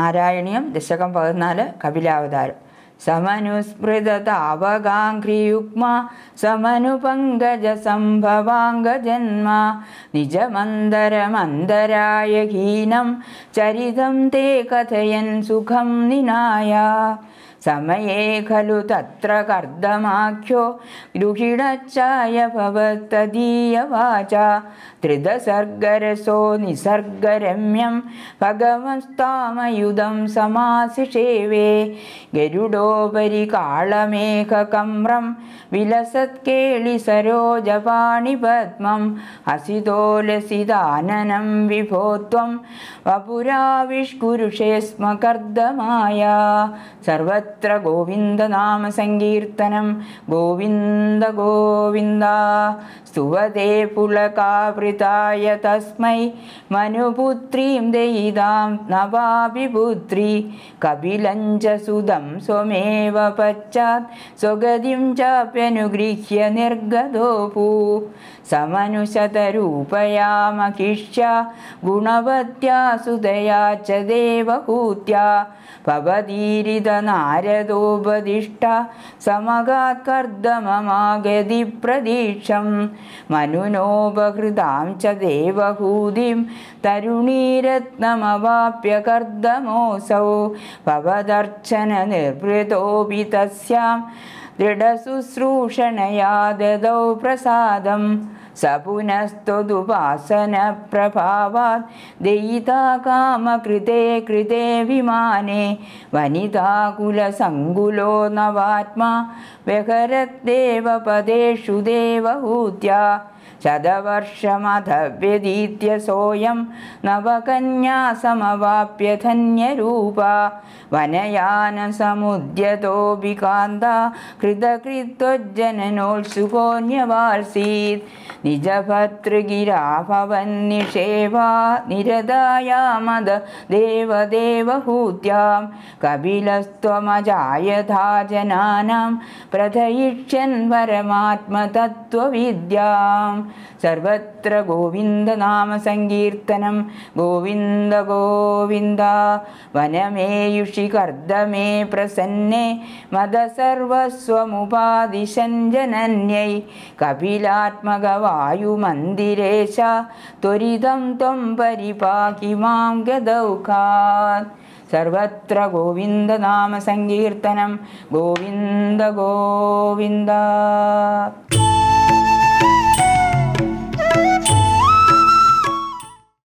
നാരായണീയം ദശകം പതിനാല് കപിലാവതാരം. समनुस्पृदतावगाङ्घ्रियुक्मा समनुपङ्गजसम्भवाङ्गजन्मा निजमन्दरमन्दराय हीनं चरितं ते कथयन् सुखं निनाय। समये खलु तत्र कर्दमाख्यो गृहिणच्चाय भवत्तदीयवाचा। त्रिदसर्गरसो निसर्गरम्यं भगवस्तामयुधं समासिषेवे गरुडो उपरि विलसत्केलि सरोजपाणि पद्मो विभो त्वं वपुराविष्कुरुषे स्म कर्दमाया सर्वत्र गोविन्दनामसङ्कीर्तनं गोविन्द गोविन्द। स्तुवते पुलकावृताय तस्मै मनुपुत्रीं देयिदां नवापि पुत्री कपिलं च सुदं स्वमेव पश्चात् निर्गतो समनुषतरूपया मखिष्या गुणवत्या सुदया च देवहूत्या भवदीरिद नारदोपदिष्टा समगाकर्दममागति प्रदीक्षम् मनुनोपकृतां च देवहूतिं तरुणीरत्नमवाप्य कर्दमोऽसौ भवदर्चन निर्भृतोऽपि दृढशुश्रूषणया ददौ प्रसादं स पुनस्त्वदुपासनप्रभावात् दयिता कामकृते कृते विमाने वनिताकुलसङ्गुलो नवात्मा व्यहरद्देवपदेषु देवहूत्या शतवर्षमथ व्यतीत्य सोऽयं नवकन्यासमवाप्य धन्यरूपा। वनयानसमुद्यतोऽपि कान्ता कृतकृत्वज्जननोत्सुकोऽन्यवार्सीत् निजभर्तृगिरा भवन्निषेवा निरदायामद देवदेवहूत्यां। कपिलस्त्वमजायथा जनानां प्रथयिष्यन् परमात्मतत्त्वविद्यां सर्वत्र गोविन्दनामसङ्कीर्तनं गोविन्द गोविन्द वनमेयुषि कर्दमे प्रसन्ने मदसर्वस्वमुपादिशञ्जनन्यै कपिलात्मकवायुमन्दिरेश त्वरितं त्वं परिपाहि मां गदौखात् सर्वत्र गोविन्दनामसङ्कीर्तनं गोविन्द गोविन्द